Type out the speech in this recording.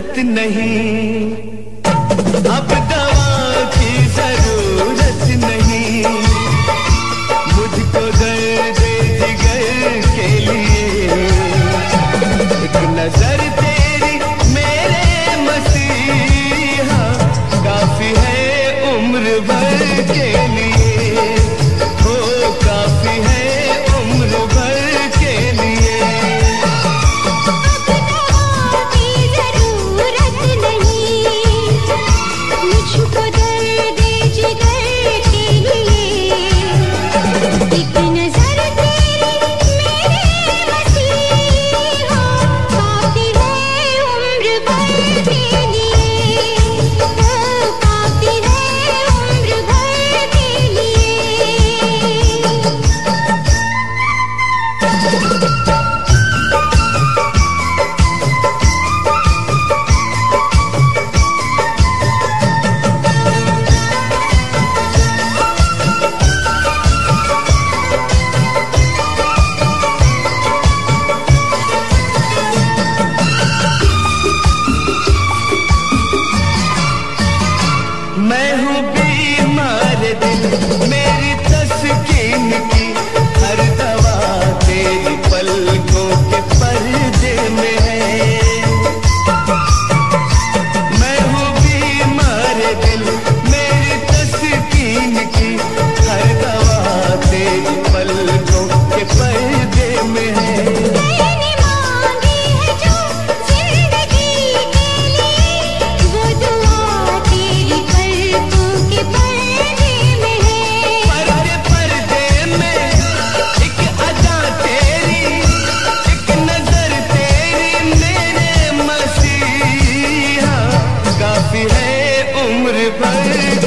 ज़रूरत नहीं। भी मारे दिल मेरी play